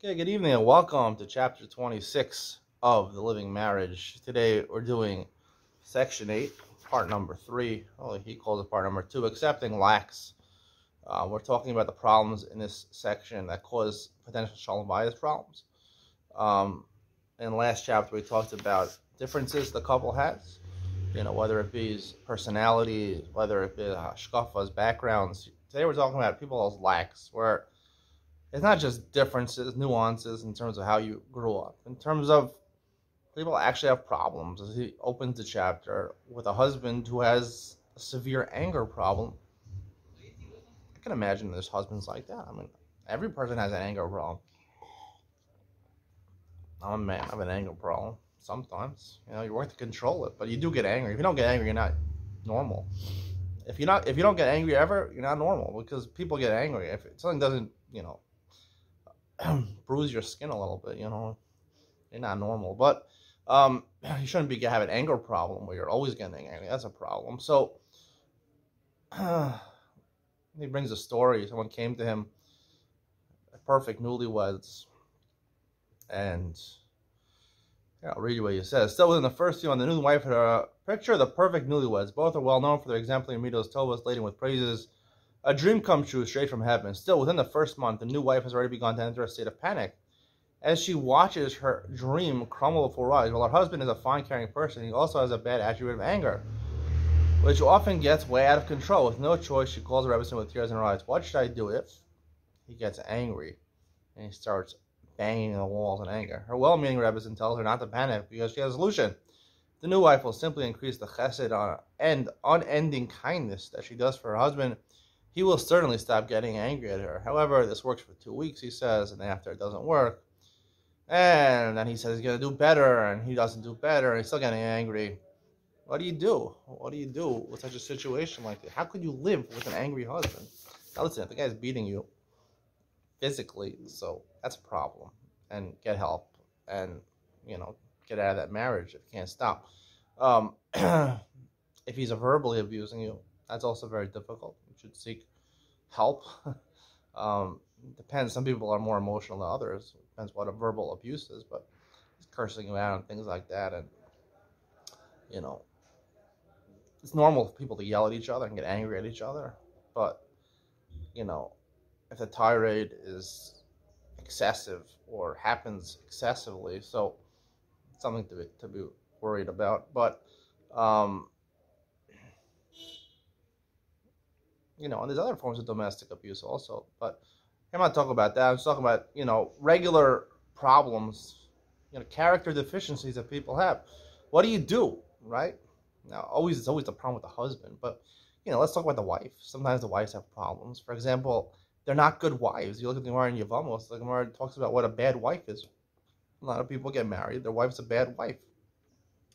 Okay, good evening and welcome to chapter 26 of The Living Marriage. Today we're doing section 8, part number 3. Oh, he calls it part number 2, accepting lacks. Uh, we're talking about the problems in this section that cause potential shalom bayis problems. Um, in last chapter, we talked about differences the couple has, you know, whether it be personality, whether it be hashkafas, backgrounds. Today we're talking about people's lacks, where it's not just differences, nuances in terms of how you grew up. In terms of people actually have problems. As he opens the chapter with a husband who has a severe anger problem. I can imagine there's husbands like that. I mean, every person has an anger problem. I'm a man. I have an anger problem. Sometimes, you know, you work to control it, but you do get angry. If you don't get angry, you're not normal. If you're not, if you don't get angry ever, you're not normal because people get angry. If something doesn't, you know, bruise your skin a little bit, you know. They're not normal. But um, you shouldn't be having an anger problem where you're always getting angry. That's a problem. So he brings a story. Someone came to him, perfect newlyweds, and yeah, I'll read you what he says. Still within the first year on the new wife had a picture of the perfect newlyweds. Both are well known for their exemplary midos tovos, laden with praises a dream come true straight from heaven. Still, within the first month, the new wife has already begun to enter a state of panic. As she watches her dream crumble before her eyes, while her husband is a fine, caring person, he also has a bad attribute of anger, which often gets way out of control. With no choice, she calls Rebbetzin with tears in her eyes. What should I do if he gets angry and he starts banging the walls in anger? Her well-meaning Rebbetzin tells her not to panic because she has a solution. The new wife will simply increase the chesed on and unending kindness that she does for her husband he will certainly stop getting angry at her. However, this works for two weeks, he says, and after it doesn't work, and then he says he's going to do better, and he doesn't do better, and he's still getting angry. What do you do? What do you do with such a situation like that? How could you live with an angry husband? Now, listen, if the guy's beating you physically, so that's a problem, and get help, and, you know, get out of that marriage if you can't stop. Um, if he's verbally abusing you, that's also very difficult. Should seek help. um, depends. Some people are more emotional than others. Depends what a verbal abuse is, but cursing out and things like that, and you know, it's normal for people to yell at each other and get angry at each other. But you know, if the tirade is excessive or happens excessively, so something to be, to be worried about. But um, you know, and there's other forms of domestic abuse also. But I'm not talking about that. I'm talking about, you know, regular problems, you know, character deficiencies that people have. What do you do, right? Now, always it's always the problem with the husband, but you know, let's talk about the wife. Sometimes the wives have problems. For example, they're not good wives. You look at the Gemara in Yevamos, the Gemara talks about what a bad wife is. A lot of people get married, their wife's a bad wife.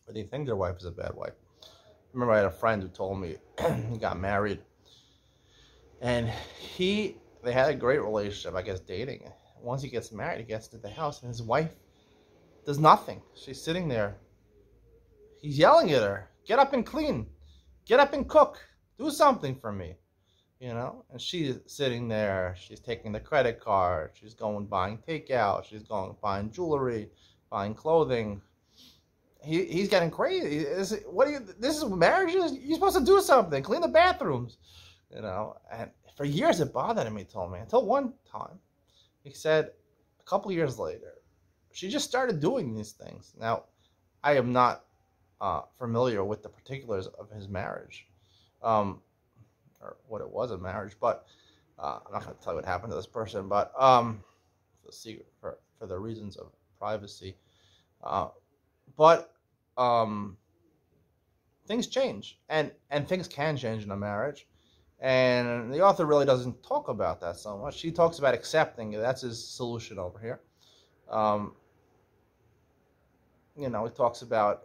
Or they think their wife is a bad wife. I remember I had a friend who told me he got married and he, they had a great relationship, I guess, dating. Once he gets married, he gets to the house, and his wife does nothing. She's sitting there. He's yelling at her, get up and clean. Get up and cook. Do something for me. You know? And she's sitting there. She's taking the credit card. She's going buying takeout. She's going buying jewelry, buying clothing. He, he's getting crazy. Is, what are you, this is marriage? You're supposed to do something. Clean the bathrooms you know, and for years it bothered he told me, until one time he said a couple years later, she just started doing these things. Now, I am not uh, familiar with the particulars of his marriage, um, or what it was a marriage, but uh, I'm not going to tell you what happened to this person, but um, the secret for, for the reasons of privacy. Uh, but um, things change, and and things can change in a marriage. And the author really doesn't talk about that so much. He talks about accepting. That's his solution over here. Um, you know, he talks about,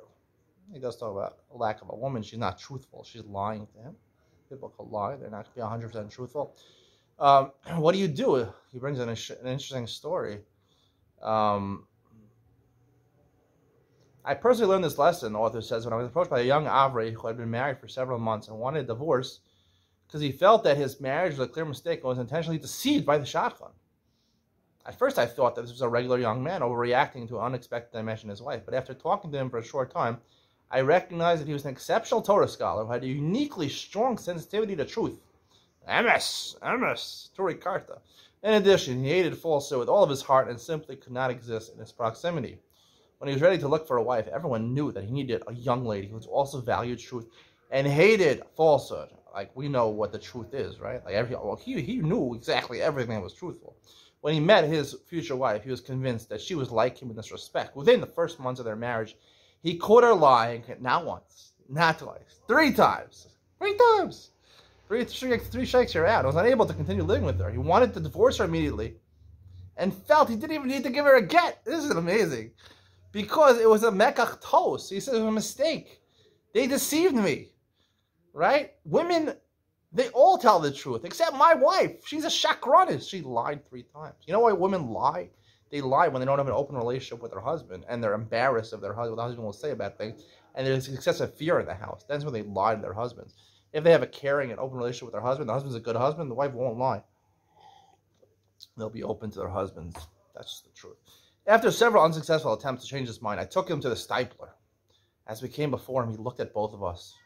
he does talk about lack of a woman. She's not truthful. She's lying to him. People can lie. They're not going to be 100% truthful. Um, what do you do? He brings in an interesting story. Um, I personally learned this lesson, the author says, when I was approached by a young Avrech who had been married for several months and wanted a divorce because he felt that his marriage was a clear mistake and was intentionally deceived by the shadchan. At first, I thought that this was a regular young man overreacting to an unexpected dimension in his wife, but after talking to him for a short time, I recognized that he was an exceptional Torah scholar who had a uniquely strong sensitivity to truth. Emes, Emes, Tori Karta. In addition, he hated falsehood with all of his heart and simply could not exist in his proximity. When he was ready to look for a wife, everyone knew that he needed a young lady who also valued truth and hated falsehood. Like we know what the truth is, right? Like every well, he he knew exactly everything was truthful. When he met his future wife, he was convinced that she was like him in this respect. Within the first months of their marriage, he caught her lying not once, not twice, three times. Three times. Three, three, three shakes her out. I was unable to continue living with her. He wanted to divorce her immediately and felt he didn't even need to give her a get. This is amazing. Because it was a mekach tos. He said it was a mistake. They deceived me. Right? Women, they all tell the truth, except my wife. She's a shakranist. She lied three times. You know why women lie? They lie when they don't have an open relationship with their husband and they're embarrassed of their husband. The husband will say bad things. And there's excessive fear in the house. That's when they lie to their husbands. If they have a caring and open relationship with their husband, the husband's a good husband, the wife won't lie. They'll be open to their husbands. That's the truth. After several unsuccessful attempts to change his mind, I took him to the Steipler. As we came before him, he looked at both of us.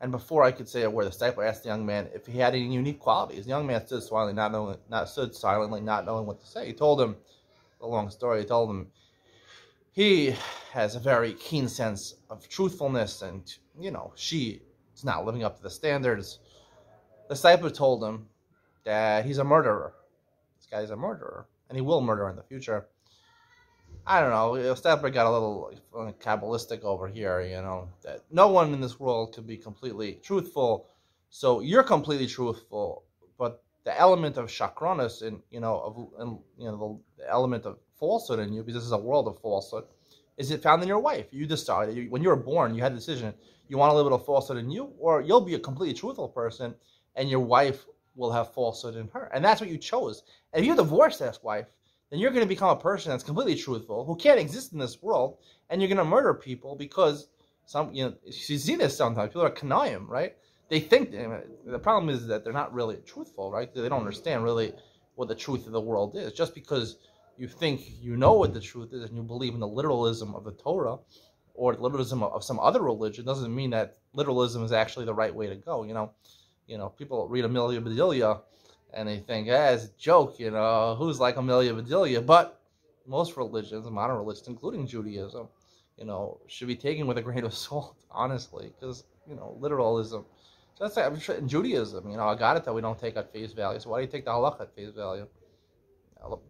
And before I could say a word, the Steipler asked the young man if he had any unique qualities. The young man stood silently, not knowing, not stood silently, not knowing what to say. He told him a long story. He told him he has a very keen sense of truthfulness, and you know she is not living up to the standards. The Steipler told him that he's a murderer. This guy is a murderer, and he will murder in the future. I don't know. Steipler got a little uh, kabbalistic over here, you know, that no one in this world could be completely truthful. So you're completely truthful, but the element of shakranus and you know of and, you know the, the, element of falsehood in you, because this is a world of falsehood, is it found in your wife? You decided you, when you were born, you had a decision: you want a little bit of falsehood in you, or you'll be a completely truthful person, and your wife will have falsehood in her, and that's what you chose. And if you divorce that wife, then you're going to become a person that's completely truthful, who can't exist in this world, and you're going to murder people because some, you know, you see this sometimes. People are kanayim, right? They think the problem is that they're not really truthful, right? They don't understand really what the truth of the world is. Just because you think you know what the truth is and you believe in the literalism of the Torah or the literalism of some other religion doesn't mean that literalism is actually the right way to go. You know, you know, people read Amelia Bedelia and they think, yeah, it's a joke, you know, who's like Amelia Bedelia? But most religions, modern religions, including Judaism, you know, should be taken with a grain of salt, honestly, because, you know, literalism. So that's like, I'm sure in Judaism, you know, I got it that we don't take at face value. So why do you take the halakha at face value?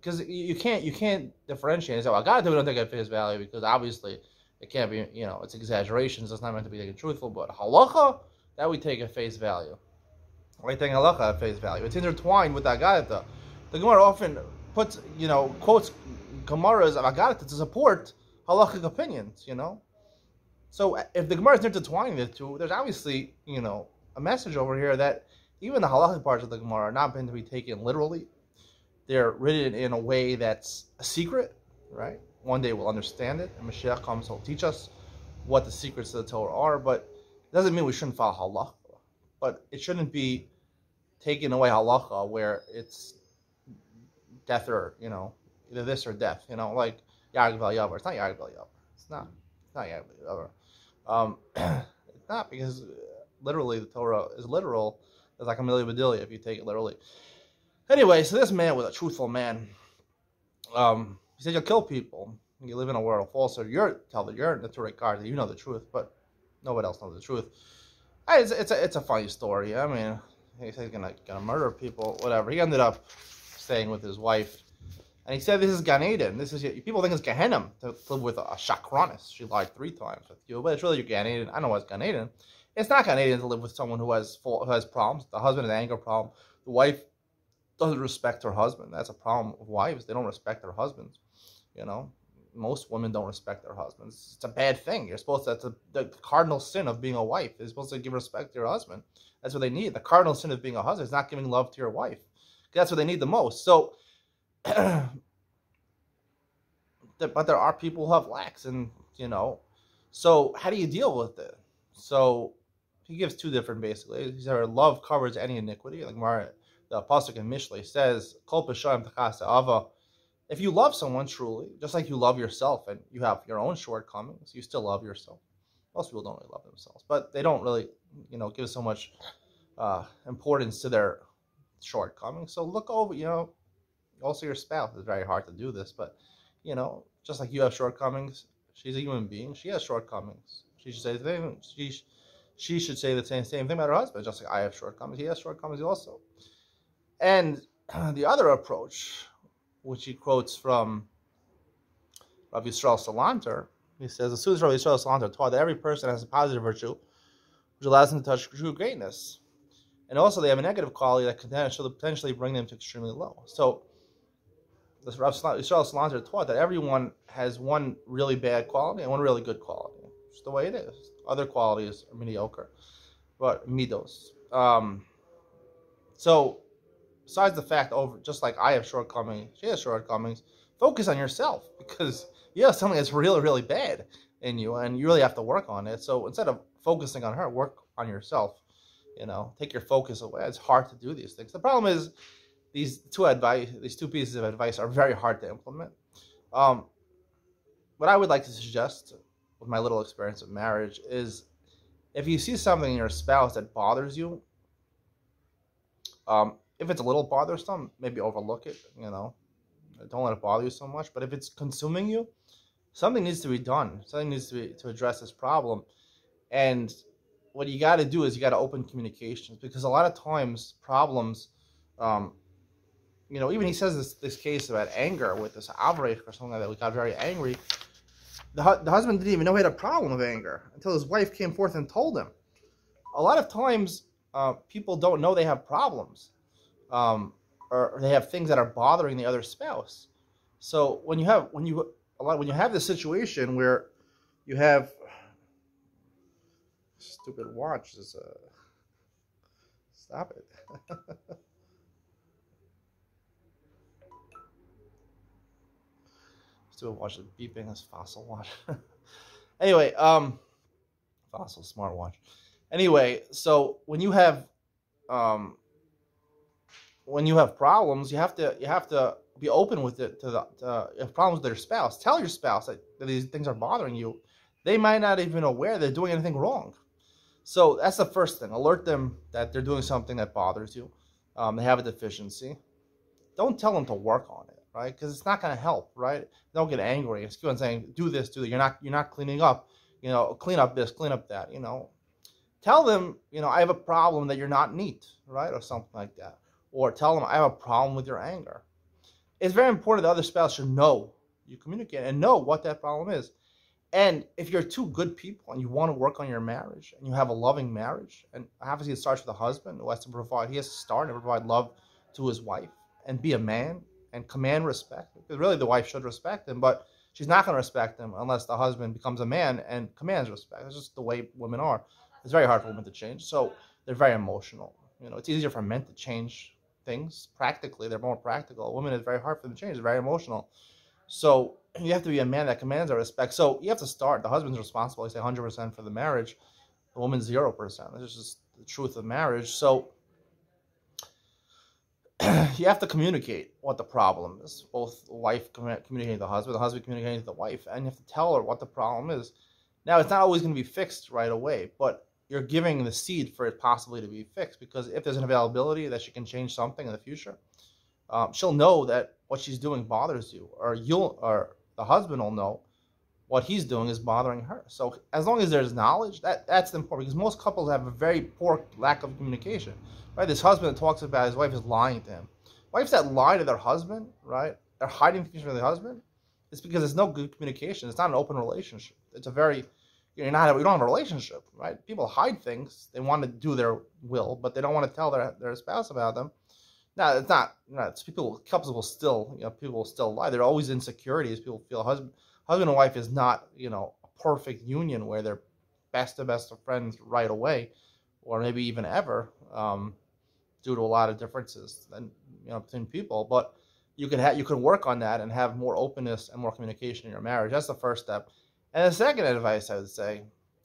Because you can't you can't differentiate and say, I got it that we don't take at face value because obviously it can't be, you know, it's exaggerations. It's not meant to be taken truthful. But halakha, that we take at face value. Right thing halacha at face value. It's intertwined with Agadita. The Gemara often puts, you know, quotes Gemara's of Agadita to support halachic opinions, you know. So if the Gemara is intertwining the two, there's obviously, you know, a message over here that even the halachic parts of the Gemara are not meant to be taken literally. They're written in a way that's a secret, right? One day we'll understand it, and Mashiach comes, he'll teach us what the secrets of the Torah are, but it doesn't mean we shouldn't follow halacha but it shouldn't be taking away halacha where it's death or you know either this or death. You know, like Yag Yavar. It's not Yag Yavar. It's not. It's not Yag Yavar. Um, it's not because literally the Torah is literal. It's like a million if you take it literally. Anyway, so this man was a truthful man. Um, he said you'll kill people. You live in a world of falsehood. You're tell that you're the Torah card. You know the truth, but nobody else knows the truth. It's, it's, a, it's a funny story. I mean, he's gonna, gonna murder people, whatever. He ended up staying with his wife. And he said, this is Gan Eden. This is, people think it's Gehenna to live with a, Shakronis. She lied three times with you, but it's really Gan Eden. I know it's Gan Eden. It's not Gan Eden to live with someone who has full, who has problems. The husband has an anger problem. The wife doesn't respect her husband. That's a problem of wives. They don't respect their husbands. You know, most women don't respect their husbands. It's a bad thing. You're supposed to, that's a, the cardinal sin of being a wife. You're supposed to give respect to your husband. That's what they need. The cardinal sin of being a husband is not giving love to your wife. That's what they need the most. So, but there are people who have lacks, and you know, so how do you deal with it? So he gives two different basically. He said, "Love covers any iniquity." Like Mar, the apostle in Mishlei says, "Kol ava." If you love someone truly, just like you love yourself and you have your own shortcomings, you still love yourself. Most people don't really love themselves, but they don't really, you know, give so much uh, importance to their shortcomings. So look over, you know, also your spouse. It's very hard to do this, but you know, just like you have shortcomings, she's a human being. She has shortcomings. She should say the same. She she should say the same same thing about her husband. Just like I have shortcomings, he has shortcomings also. And the other approach, which he quotes from Rav Yisrael Salanter, he says, as soon as Rav Yisrael Salanter taught that every person has a positive virtue, which allows them to touch true greatness. And also they have a negative quality that can potentially bring them to extremely low. So this Rav Yisrael Salanter taught that everyone has one really bad quality and one really good quality. It's the way it is. Other qualities are mediocre, but midos. Um, so besides the fact over just like I have shortcomings, she has shortcomings, focus on yourself because you have something that's really, really bad in you and you really have to work on it. So instead of focusing on her, work on yourself. You know, take your focus away. It's hard to do these things. The problem is these two advice these two pieces of advice are very hard to implement. Um, what I would like to suggest with my little experience of marriage is if you see something in your spouse that bothers you, um, if it's a little bothersome, maybe overlook it, you know. Don't let it bother you so much. But if it's consuming you, something needs to be done. Something needs to be to address this problem. And what you got to do is you got to open communications because a lot of times problems, um, you know, even he says this this case about anger with this Avrech or something like that. We got very angry. The, the husband didn't even know he had a problem with anger until his wife came forth and told him. A lot of times, uh, people don't know they have problems um, or they have things that are bothering the other spouse. So when you have when you a lot when you have this situation where you have stupid watch is uh stop it. stupid watch is beeping this fossil watch. anyway, um fossil smartwatch. Anyway, so when you have um when you have problems, you have to you have to be open with it to the to, if problems with your spouse. Tell your spouse that, that these things are bothering you. They might not even aware they're doing anything wrong. So that's the first thing. Alert them that they're doing something that bothers you. Um, they have a deficiency. Don't tell them to work on it, right? Because it's not going to help, right? Don't get angry. It's good saying, "Do this, do that." You're not you're not cleaning up. You know, clean up this, clean up that. You know, tell them, you know, I have a problem that you're not neat, right, or something like that or tell them I have a problem with your anger. It's very important the other spouse should know you communicate and know what that problem is. And if you're two good people and you want to work on your marriage and you have a loving marriage, and obviously it starts with the husband who has to provide, he has to start and provide love to his wife and be a man and command respect. Because really the wife should respect him, but she's not going to respect him unless the husband becomes a man and commands respect. It's just the way women are. It's very hard for women to change. So they're very emotional. You know, it's easier for men to change things practically. They're more practical. Women is very hard for them to change. It's very emotional. So you have to be a man that commands our respect. So you have to start. The husband's responsible. Say 100% for the marriage. The woman's 0%. This is just the truth of marriage. So you have to communicate what the problem is. Both the wife communicating to the husband, the husband communicating to the wife, and you have to tell her what the problem is. Now, it's not always going to be fixed right away, but you're giving the seed for it possibly to be fixed because if there's an availability that she can change something in the future, um, she'll know that what she's doing bothers you, or you'll, or the husband will know what he's doing is bothering her. So as long as there's knowledge, that that's important because most couples have a very poor lack of communication. Right? This husband talks about his wife is lying to him. Wives that lie to their husband, right? They're hiding things from their husband. It's because there's no good communication. It's not an open relationship. It's a very you're not you don't have a relationship, right? People hide things. They want to do their will, but they don't want to tell their, their spouse about them. Now it's not. You know, it's people couples will still you know people will still lie. There are always insecurities. People feel husband husband and wife is not you know a perfect union where they're best of best of friends right away, or maybe even ever, um, due to a lot of differences and you know between people. But you can have you can work on that and have more openness and more communication in your marriage. That's the first step. And the second advice I would say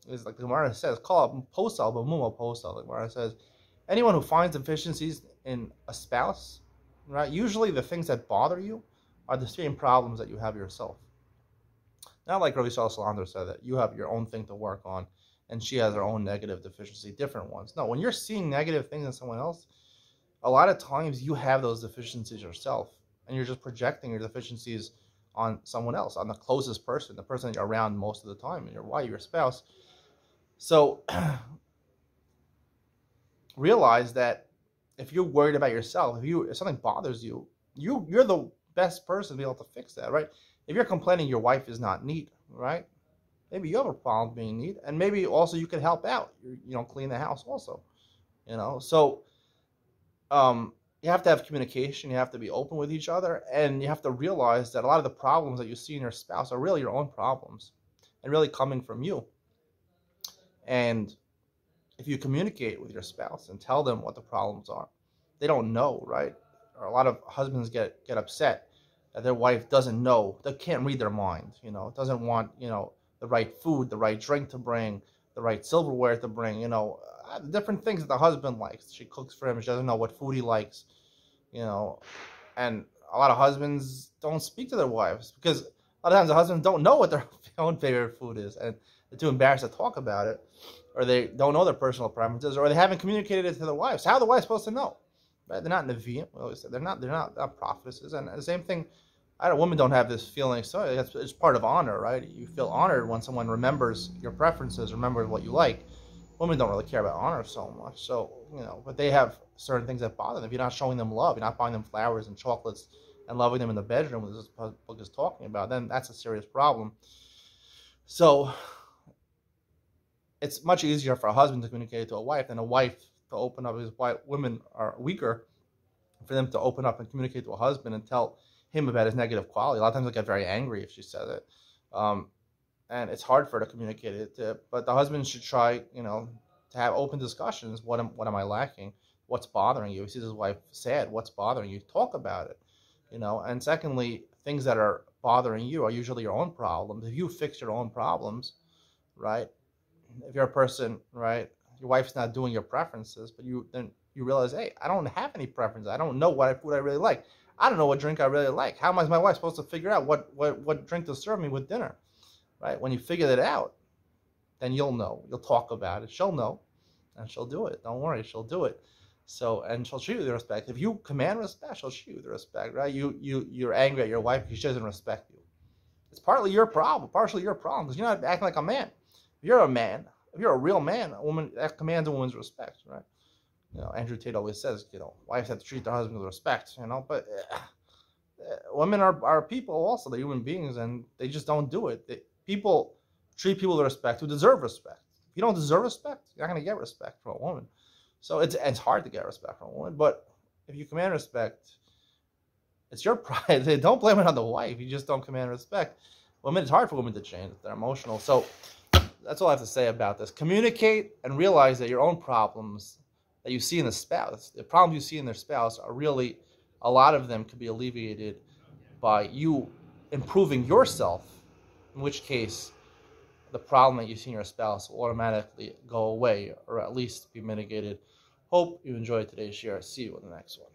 is like the Gemara says, call it posal, but mumo posal. The Gemara says, anyone who finds deficiencies in a spouse, right? Usually the things that bother you are the same problems that you have yourself. Not like Ravi Salanter said that you have your own thing to work on and she has her own negative deficiency, different ones. No, when you're seeing negative things in someone else, a lot of times you have those deficiencies yourself and you're just projecting your deficiencies on someone else, on the closest person, the person you're around most of the time, and your wife, your spouse. So realize that if you're worried about yourself, if you if something bothers you, you you're the best person to be able to fix that, right? If you're complaining your wife is not neat, right? Maybe you have a problem being neat, and maybe also you can help out. You, you know, clean the house also. You know, so um, you have to have communication. You have to be open with each other, and you have to realize that a lot of the problems that you see in your spouse are really your own problems, and really coming from you. And if you communicate with your spouse and tell them what the problems are, they don't know, right? Or a lot of husbands get get upset that their wife doesn't know, they can't read their mind, you know, doesn't want, you know, the right food, the right drink to bring, the right silverware to bring, you know, uh, different things that the husband likes. She cooks for him. She doesn't know what food he likes, you know, and a lot of husbands don't speak to their wives because a lot of times the husbands don't know what their own favorite food is and they're too embarrassed to talk about it or they don't know their personal preferences or they haven't communicated it to their wives. How are the wives supposed to know? Right? They're not Nevi'im. We always say they're not. They're not, not prophetesses. And the same thing I don't, women don't have this feeling. So it's, it's part of honor, right? You feel honored when someone remembers your preferences, remembers what you like. Women don't really care about honor so much. So, you know, but they have certain things that bother them. If you're not showing them love, you're not buying them flowers and chocolates and loving them in the bedroom, as this book is talking about, then that's a serious problem. So, it's much easier for a husband to communicate to a wife than a wife to open up. His wife, women are weaker for them to open up and communicate to a husband and tell him about his negative quality. A lot of times I get very angry if she says it. Um, and it's hard for her to communicate it. To, but the husband should try, you know, to have open discussions. What am, what am I lacking? What's bothering you? He sees his wife sad. What's bothering you? Talk about it, you know. And secondly, things that are bothering you are usually your own problems. If you fix your own problems, right? If you're a person, right, your wife's not doing your preferences, but you then you realize, hey, I don't have any preferences. I don't know what food I really like. I don't know what drink I really like. How is my wife supposed to figure out what, what, what drink to serve me with dinner? Right? When you figure that out, then you'll know. You'll talk about it. She'll know, and she'll do it. Don't worry, she'll do it. So, and she'll treat you with respect. If you command respect, she'll treat you with respect, right? You, you, you're angry at your wife because she doesn't respect you. It's partly your problem, partially your problem, because you're not acting like a man. If you're a man, if you're a real man, a woman that commands a woman's respect, right? you know, Andrew Tate always says, you know, wives have to treat their husband with respect, you know, but uh, women are, are people also, they're human beings, and they just don't do it. They, people treat people with respect who deserve respect. If you don't deserve respect, you're not going to get respect from a woman. So it's, it's hard to get respect from a woman, but if you command respect, it's your pride. don't blame it on the wife. You just don't command respect. Women, it's hard for women to change. They're emotional. So that's all I have to say about this. Communicate and realize that your own problems that you see in the spouse, the problems you see in their spouse are really, a lot of them could be alleviated by you improving yourself, in which case the problem that you see in your spouse will automatically go away or at least be mitigated. Hope you enjoyed today's share. See you in the next one.